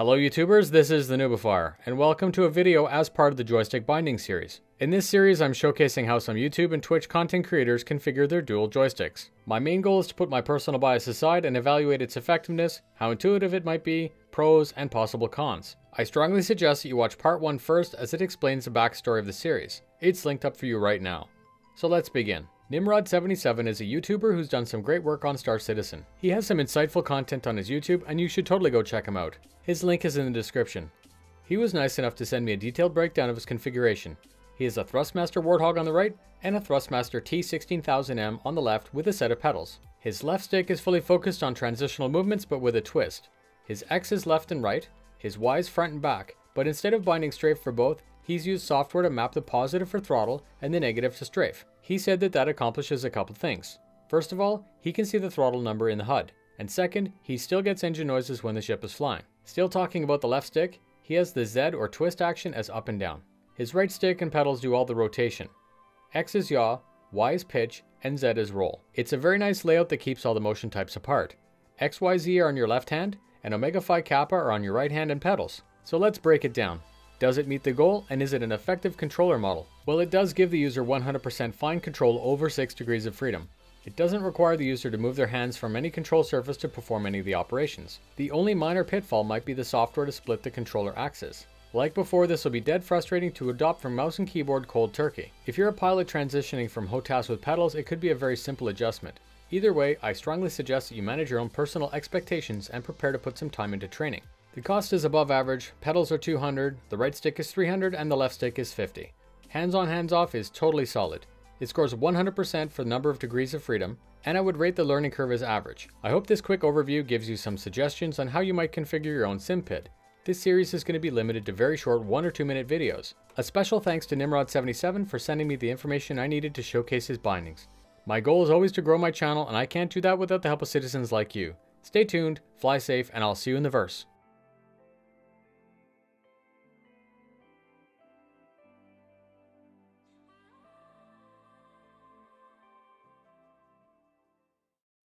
Hello YouTubers, this is the Noobifier, and welcome to a video as part of the joystick binding series. In this series, I'm showcasing how some YouTube and Twitch content creators configure their dual joysticks. My main goal is to put my personal bias aside and evaluate its effectiveness, how intuitive it might be, pros, and possible cons. I strongly suggest that you watch part 1 first as it explains the backstory of the series. It's linked up for you right now. So let's begin. Nimrod77 is a YouTuber who's done some great work on Star Citizen. He has some insightful content on his YouTube and you should totally go check him out. His link is in the description. He was nice enough to send me a detailed breakdown of his configuration. He has a Thrustmaster Warthog on the right and a Thrustmaster T16000M on the left with a set of pedals. His left stick is fully focused on transitional movements but with a twist. His X is left and right, his Y is front and back, but instead of binding straight for both, he's used software to map the positive for throttle and the negative to strafe. He said that that accomplishes a couple things. First of all, he can see the throttle number in the HUD. And second, he still gets engine noises when the ship is flying. Still talking about the left stick, he has the Z or twist action as up and down. His right stick and pedals do all the rotation. X is yaw, Y is pitch, and Z is roll. It's a very nice layout that keeps all the motion types apart. X, Y, Z are on your left hand, and Omega Phi Kappa are on your right hand and pedals. So let's break it down. Does it meet the goal and is it an effective controller model? Well, it does give the user 100% fine control over 6 degrees of freedom. It doesn't require the user to move their hands from any control surface to perform any of the operations. The only minor pitfall might be the software to split the controller axis. Like before, this will be dead frustrating to adopt from mouse and keyboard cold turkey. If you're a pilot transitioning from HOTAS with pedals, it could be a very simple adjustment. Either way, I strongly suggest that you manage your own personal expectations and prepare to put some time into training. The cost is above average, pedals are 200, the right stick is 300 and the left stick is 50. Hands on hands off is totally solid. It scores 100% for the number of degrees of freedom, and I would rate the learning curve as average. I hope this quick overview gives you some suggestions on how you might configure your own SimPit. This series is going to be limited to very short 1 or 2 minute videos. A special thanks to Nimrod77 for sending me the information I needed to showcase his bindings. My goal is always to grow my channel and I can't do that without the help of citizens like you. Stay tuned, fly safe, and I'll see you in the verse.